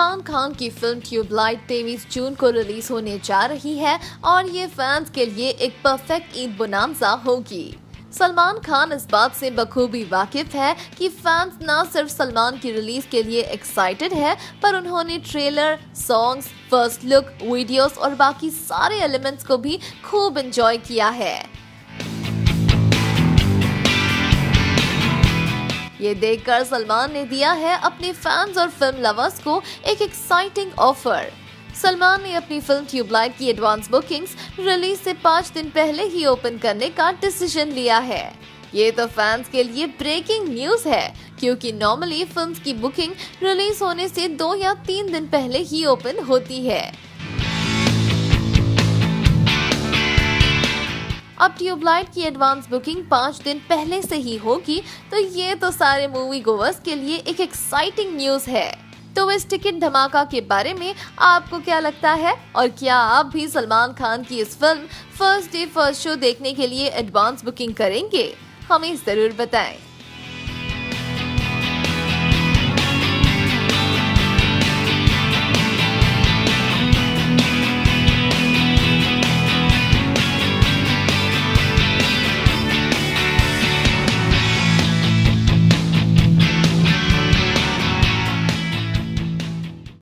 सलमान खान की film tubelight तेईस जून को रिलीज़ होने जा रही है और ये फैंस के लिए एक परफेक्ट ईद बोनांजा होगी। सलमान खान इस बात से बखूबी वाकिफ है कि फैंस न सिर्फ़ सलमान की रिलीज़ के लिए एक्साइटेड है, पर उन्होंने trailer songs first look videos और बाकी सारे एलिमेंट्स को भी खूब एंजॉय किया है। ये देखकर सलमान ने दिया है अपने फैंस और फ़िल्म लवर्स को एक एक्साइटिंग ऑफ़र सलमान ने अपनी फ़िल्म ट्यूबलाइट की एडवांस बुकिंग्स रिलीज़ से पाँच दिन पहले ही ओपन करने का डिसीज़न लिया है. ये तो फैंस के लिए ब्रेकिंग न्यूज़ है, क्योंकि नॉर्मली फिल्म्स की बुकिंग रिलीज़ होने से दो या तीन दिन पहले ही ओपन होती है। अब ट्यूबलाइट की एडवांस बुकिंग पाँच दिन पहले से ही होगी तो ये तो सारे मूवी गोवर्स के लिए एक एक्साइटिंग न्यूज़ है। तो इस टिकट धमाका के बारे में आपको क्या लगता है? और क्या आप भी सलमान खान की इस film first day first show देखने के लिए एडवांस बुकिंग करेंगे? हमें ज़रूर बताएँ।